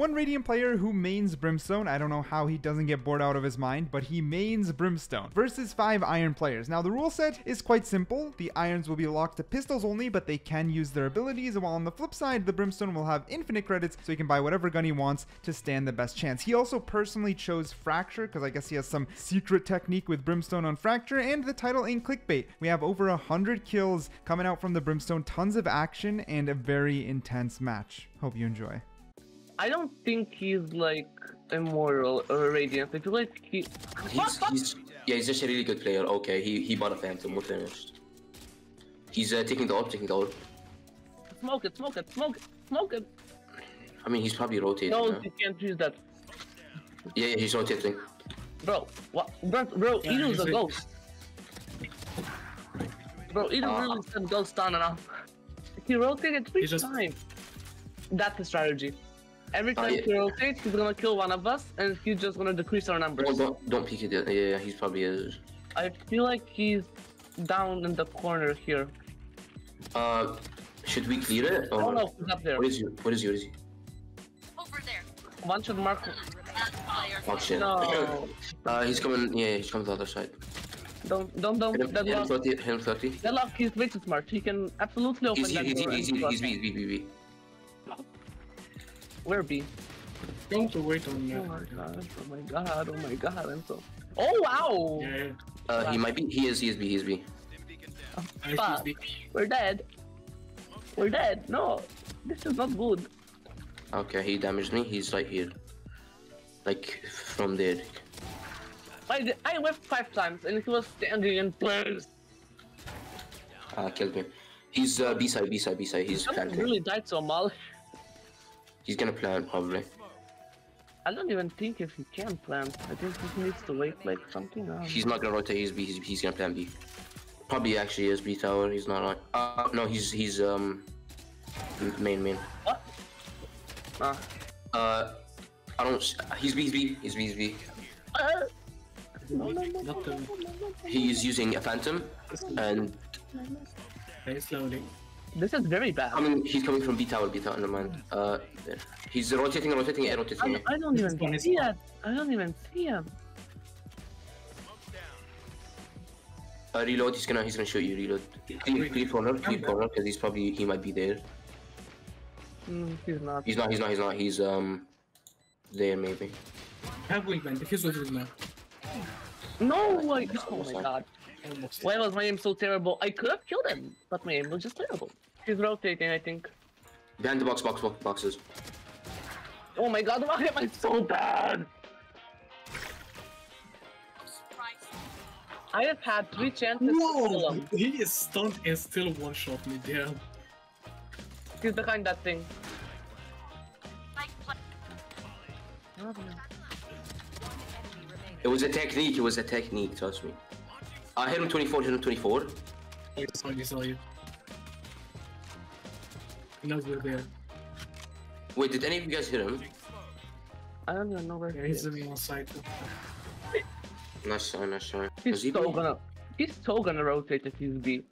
one Radiant player who mains Brimstone. I don't know how he doesn't get bored out of his mind, but he mains Brimstone versus five Iron players. Now, the rule set is quite simple. The Irons will be locked to pistols only, but they can use their abilities, while on the flip side, the Brimstone will have infinite credits, so he can buy whatever gun he wants to stand the best chance. He also personally chose Fracture, because I guess he has some secret technique with Brimstone on Fracture, and the title ain't clickbait. We have over a 100 kills coming out from the Brimstone, tons of action, and a very intense match. Hope you enjoy. I don't think he's like immortal or radiant. I feel like he. He's, he's yeah, he's just a really good player. Okay, he he bought a phantom. We're finished. He's uh, taking the ult, taking the ult. Smoke it, smoke it, smoke it, smoke it. I mean, he's probably rotating. No, now. you can't use that. Yeah, yeah, he's rotating. Bro, what? Bro, bro Yeah, Edo's a a- ghost. Bro, Edo Ah. really said ghost on and off. He rotated three He just- times. That's the strategy. Every Ah, time yeah. he rotates, he's gonna kill one of us, and he's just gonna decrease our numbers. Oh, don't don't peek it. Yeah, yeah, he's probably is. I feel like he's down in the corner here. Uh, should we clear it? Or Oh no, he's up there. What is you? What is yours? Over there. One should mark. Last player. Oh shit. No, Uh, he's coming. Yeah, he's coming to the other side. don't, don't, don't. Hit him, hit him Deadlock, thirty. Hit him thirty. Deadlock, he's way too smart. He can absolutely open He's that he's door. he's and he's kill he's us. B B B B. Where B? Don't wait on me. Oh my that. god! Oh my god! Oh my god! I'm so. Oh wow! Yeah, yeah. Uh, he might be. He is. He is B. He is B. I Fuck. see. We're dead. We're dead. No, this is not good. Okay, he damaged me. He's right here. Like from there. I did, I whiffed five times and he was standing in place. Uh, killed me. He's uh, B side. B side. B side. He's I planting. really died so mal. He's gonna plant probably. I don't even think if he can plant. I think he needs to wait like something else. He's not gonna rotate. He's B. He's, he's gonna plant B. Probably actually is B tower. He's not on. Uh, no, he's he's um main main. What? Ah. Uh, I don't. He's B. He's B. He's B. He's B. Uh, Not the He's using a phantom, and very slowly. This is very bad. coming. He's coming from B tower. B tower. Never mind. Uh, he's rotating, rotating, and rotating. I, I don't even is see fine. it. I don't even see him. Uh, reload. He's gonna. He's gonna shoot you. Reload. Clear, clear corner. Clear corner. Because he's probably. He might be there. Mm, he's not. He's not. He's not. He's not. He's um. There maybe. Have wingman. Defuse with wingman. No way! Oh my god. Almost. Why was my aim so terrible? I could have killed him, but my aim was just terrible. He's rotating, I think. Behind the box. Box. Box. Boxes. Oh my god, why am I so bad? I have had three chances Whoa! him. He is stunned and still one shot me. Damn. He's behind that thing. It was a technique. It was a technique. Trust me. I hit him 24. Hit him 24. I saw you. Saw you. He knows we're there. Wait, did any of you guys hit him? I don't even know where Yeah, he he's is. zooming on side. Nice try. Nice try. He's Was he so B? gonna. He's so gonna rotate if he's B.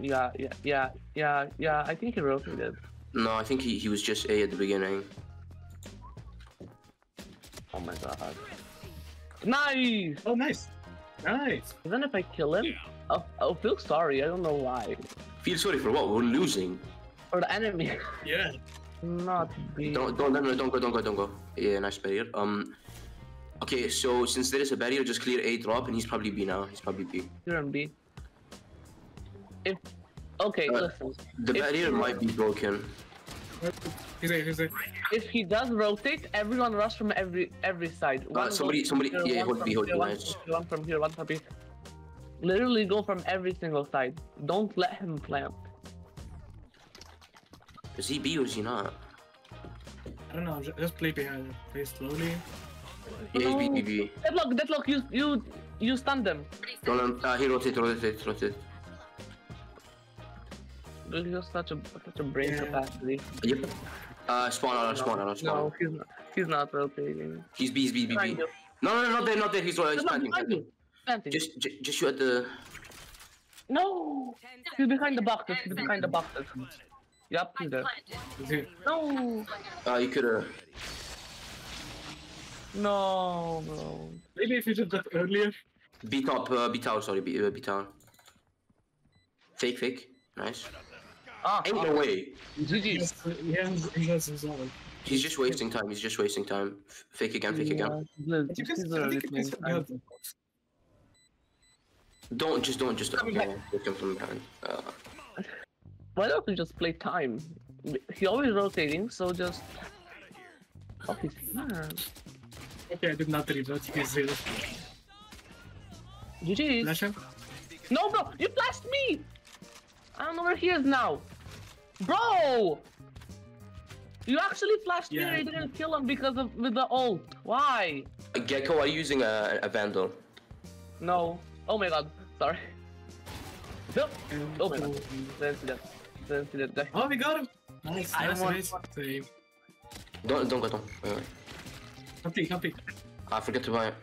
Yeah, yeah, yeah, yeah, yeah. I think he rotated. No, I think he, he was just A at the beginning. Oh my god. Nice! Oh, nice. Nice. Even if I kill him, I'll, I'll feel sorry. I don't know why. Feel sorry for what? We're losing. For the enemy. Yeah. Not B. Don't don't no, no, don't go don't go don't go. Yeah, nice barrier. Um. Okay, so since there is a barrier, just clear A drop, and he's probably B now. He's probably B. You're in B. If okay, Uh, listen. The If barrier you- might be broken. He's there. He's there. If he does rotate, everyone rush from every every side. One somebody- somebody- here, yeah, hold from B, hold here, B, one from here, One from here, one from here. Literally go from every single side. Don't let him plant. Is he B or is he not? I don't know. Just play behind him. Play slowly. Yeah, he's B B B. Deadlock, deadlock, you you you stun them. Don't let him, uh, he rotate, rotate, rotate. Really, you're such a such a brain Yeah. capacity. Yep. Uh, spawn out, spawn out, spawn. No, he's not. He's not rotating. He's B, he's B, B, Behind B. No, no, no, not there, not there. He's, uh, he's planting. planting. Planting. Just, just, just shoot at the. No! He's behind the boxes. He's behind the boxes. Yup, he's there. He's. No, Uh, you could have. no, bro. Maybe if you did that earlier. B top, uh, B tower, sorry, B, uh, B tower. Fake, fake. Nice. Ah, Ain't no way. GG. has, he has, he has his own. He's just wasting time. He's just wasting time. Fake again, fake again. Yeah, But you this can, is I a think you can little still time. have them. Don't, just don't, just don't. Just come from behind. Uh, Why don't we just play time? He always rotating, so just. Oh, he's here. Okay, I did not read that. He's zero. GG. No, bro, you flashed me. I don't know where he is now, bro. You actually flashed me Yeah. and I didn't kill him because of with the ult. Why? Gekko, are you using a, a Vandal? No. Oh my god. Sorry. No. And- Oh my god. Didn't see that. Didn't see that. Oh, we got him. Nice, I nice, want- nice. Save. Don't, don't go down. Uh, Come peek, come peek. I forget to buy it.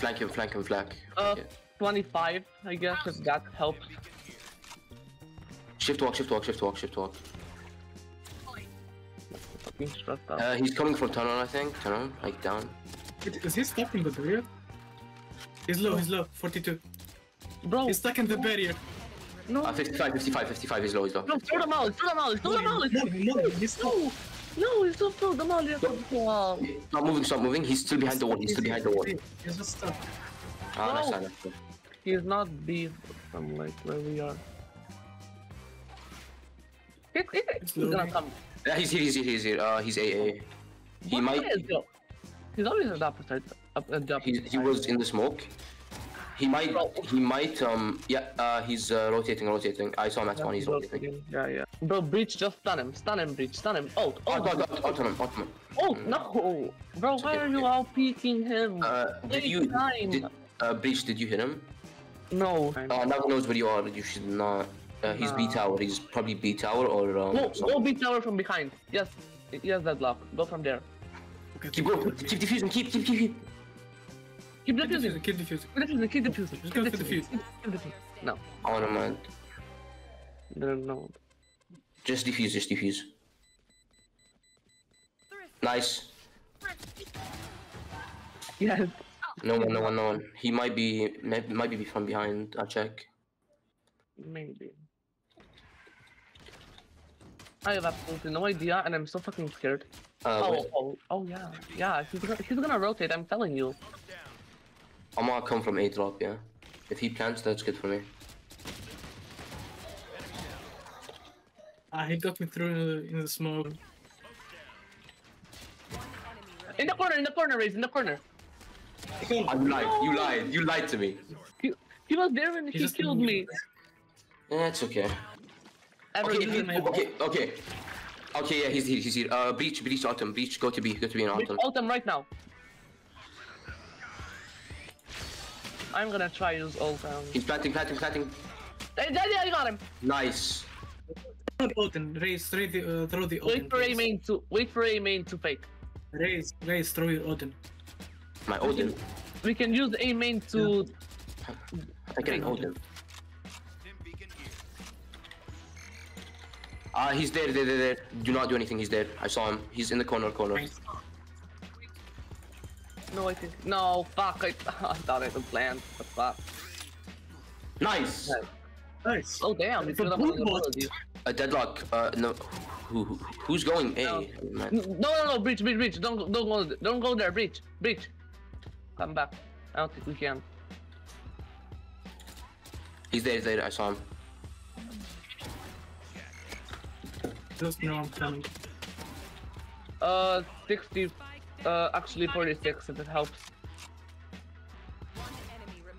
Flank him, flank him, flank. Uh, 25, I guess, if that helps. Shift walk, shift walk, shift walk, shift walk. Fucking stressed out. Uh, he's coming from tunnel, I think. Tunnel, like down. Wait, Is he stuck in the barrier? He's low, he's low. 42. Bro, He's stuck in the barrier. no. Uh, 55, 55, 55. He's low, he's low. No, throw the molly, throw the molly, throw the molly. More, more, he's stuck. No, no, he's still throw the molly. Wow. Stop moving, stop moving. He's still behind the wall. He's still behind the wall. He's just stuck. Ah, nice, No. nice, nice. He's not B from like where we are. He's, he's, he's gonna come. Yeah, he's here, he's here, he's here. Uh, he's AA. He What might. is yo? He's always at the opposite. Up at the He, opposite he side. was in the smoke. He might. Bro. He might. Um. Yeah. Uh. He's uh, rotating, rotating. I saw him at Yeah, one. He's he's rotating. rotating. Yeah, yeah. Bro, breach, just stun him, stun him, breach, stun him. Oh, Oh, oh, God, God, Ultimate, Ultimate. oh, no, bro, It's why okay, are you okay. all peeking him? Uh, did Take you? time. Did, uh, Breach, did you hit him? no. Uh, now he knows where you are. You should not. Uh, he's B tower. He's probably B tower or um. Go, some- go B tower from behind. Yes, yes, deadlock. Go from there. Okay, Keep going. Keep defusing. Keep, keep, keep. keep. Keep Keep defusing. defusing, keep defusing. Keep defusing. Keep defusing. Just Keep go for the defusing. fuse. Keep defusing. No, Oh no, man. no. Just defuse. Just defuse. Nice. Yes. No one. No one. No one. He might be. Might, might be from behind. I'll check. Maybe. I have absolutely no idea, and I'm so fucking scared. Uh, Oh, wait. oh, oh, yeah, yeah. He's gonna, he's gonna rotate. I'm telling you. I'm gonna come from A drop. Yeah. If he plants, that's good for me. Ah, he got me through in the, smoke. In the corner, in the corner, Raze, in the corner. I lied. You lied. You lied to me. He, he was there when he, just killed me. Yeah, it's okay. Ever Okay, use he- okay, okay. Okay, yeah, he's here, he's here. Uh, breach, breach, autumn, breach, go to B, go to B in Breach autumn. ult right now. I'm gonna try use ult. Um... He's planting, planting, planting. Hey, Daddy, I got him. Nice. Odin, Raze, throw the, uh, throw the Odin. Wait for A main to wait for A main to fake. Raze, Raze, throw your Odin. My Odin. We can use A main to. I'm getting Odin. Ah, he's there, there, there, there. Do not do anything, he's there. I saw him. He's in the corner, corner. Nice. No, I think no. Fuck! I, I thought I had planned. But fuck. Nice! Nice. Oh damn! It's a gonna blue A deadlock. Uh, no. Who, who, who's going A? No. Man. No, no, no! Breach, breach, breach! Don't, don't go, don't go there! Breach, breach! Come back. I don't think we can. He's there, he's there. I saw him. Just know I'm coming. Uh, 60. Uh, actually 46 if it helps.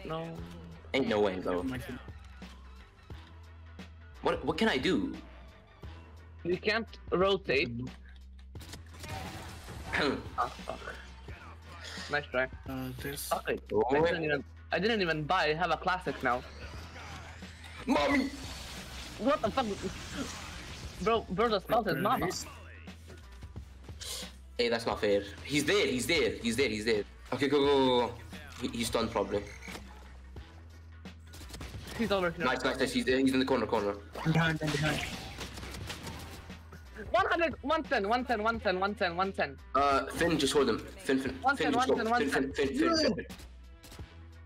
No. Ain't no way, bro. My God. What, what can I do? We can't rotate. oh, fuck. Nice try. Uh, this. Fuck it. I didn't even. I didn't even buy. I have a classic now. Mommy! What the fuck? Bro, bro, the spell is mama. Hey, that's not fair. He's there, he's there, he's there, he's there. Okay, go, go, go, go. He, he's stunned probably. He's over here. Nice, nice, nice. He's, there. he's in the corner, corner. I'm behind, I'm behind. 100, 110, 110, 110, 110, 110. Uh, Finn, just hold him. Finn, Finn, One Finn, ten, just one go. Finn, Finn, Finn, Finn, Finn, Finn.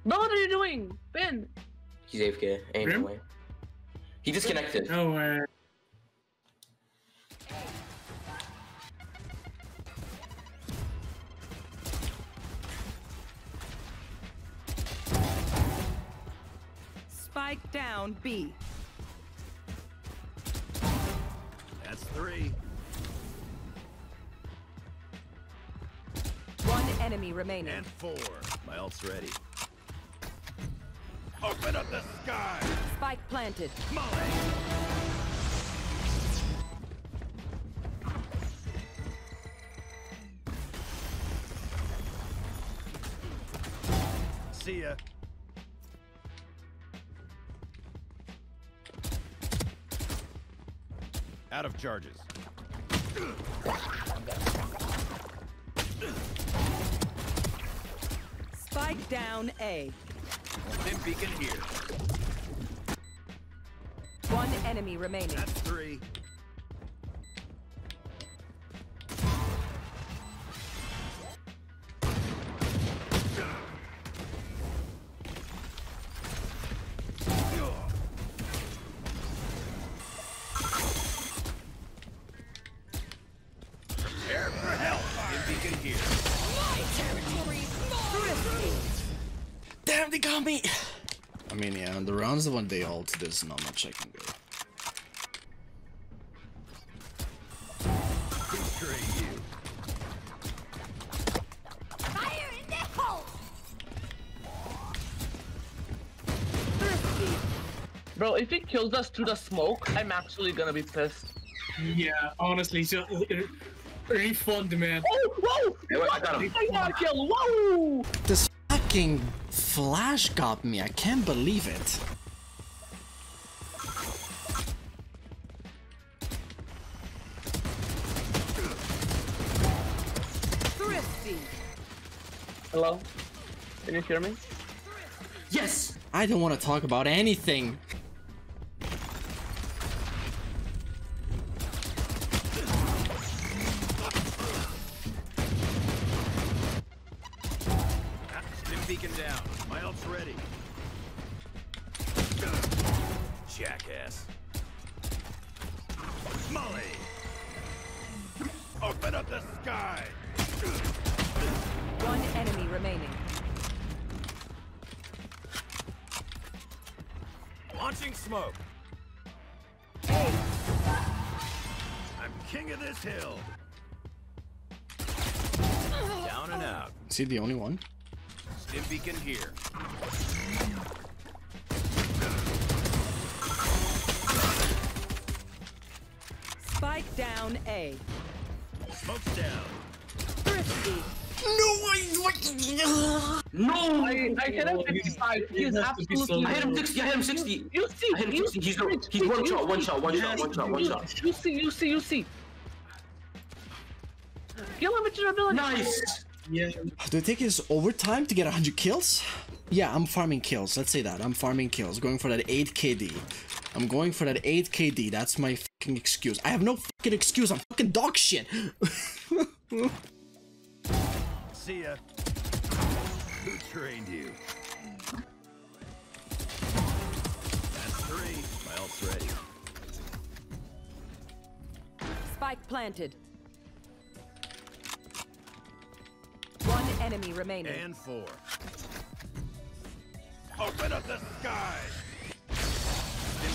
Bro, what are you doing? Ben. He's AFK. Ain't no way. He disconnected. No way. Spike down B. That's three. One enemy remaining. And four. My ult's ready. Open up the sky! Spike planted. Molly! Out of charges. Spike down A. Stim beacon here. One enemy remaining. That's three. They got me! I mean, yeah, the rounds the one they ult, there's not much I can do. Betray you. Fire in the hole! Bro, if he kills us through the smoke, I'm actually gonna be pissed. Yeah, honestly, so uh, uh, refund, man. Oh, whoa! Hey, wait, I got him. I got kill! Whoa! This fucking flash got me, I can't believe it. Hello? Can you hear me? Yes! I don't want to talk about anything. Jackass. Molly! Open up the sky! One enemy remaining. Launching smoke. A. I'm king of this hill. Down and out. Is he the only one? Stim beacon here. Spike down A. Smoke's down. Thrifty. No! I, I hit him Oh, he's- 55. he He's has so absolutely. I hit him 60. I hit him 60. You see, I hit him you 60. He's, no, see, he's one shot, one shot, one shot, one shot, one shot. You see, you see, you see. Kill him with your ability. Nice! Yeah. Do you think it's overtime to get 100 kills? Yeah, I'm farming kills. Let's say that. I'm farming kills. Going for that 8 KD. I'm going for that 8 KD. That's my fucking excuse. I have no fucking excuse. I'm fucking dog shit. See ya. Who trained you? That's three. My ult's ready. Spike planted. One enemy remaining. And four. Open up the sky!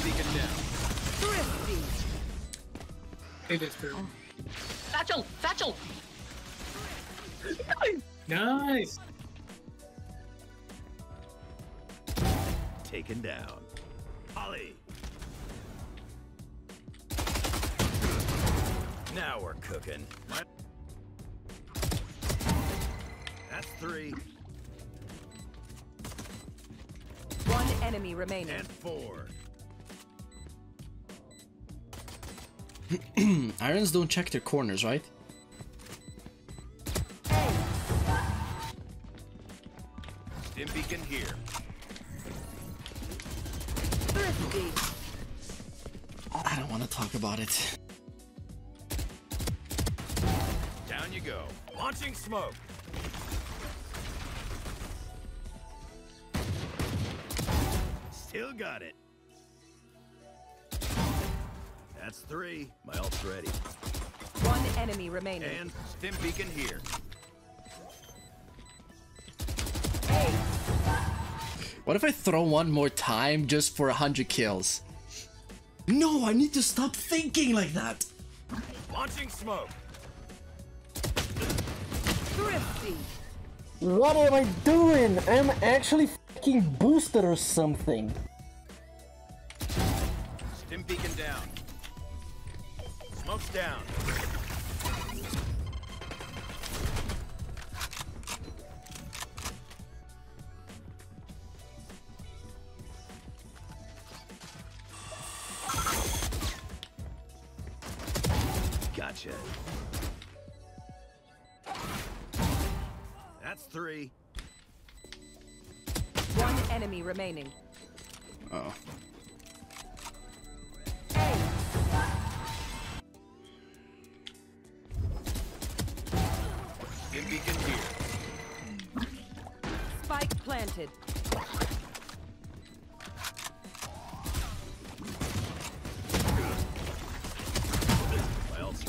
Stim beacon down. Thrifty. It is true. Satchel, satchel. Nice. Taken down. Ollie! Now we're cooking. That's three. One enemy remaining. And four. Irons don't check their corners, right? Stim beacon here. I don't want to talk about it. Down you go. Launching smoke. Still got it. That's three. My ult's ready. One enemy remaining. And stim beacon here. What if I throw one more time just for 100 kills? No, I need to stop thinking like that. Launching smoke. Thrifty. What am I doing? I'm actually fucking boosted or something. Stim beacon down. Smoke's down. Gotcha. That's three. One enemy remaining. Oh. Spike planted. My ult's.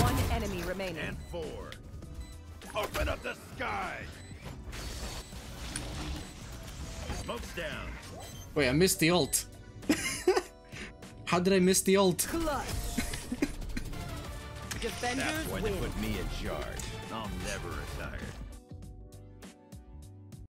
One enemy remaining. And four. Open up the sky! Smoke's down. Wait, I missed the ult. How did I miss the ult? Clutch. Defenders That's when win. they put me in charge. I'll never retire.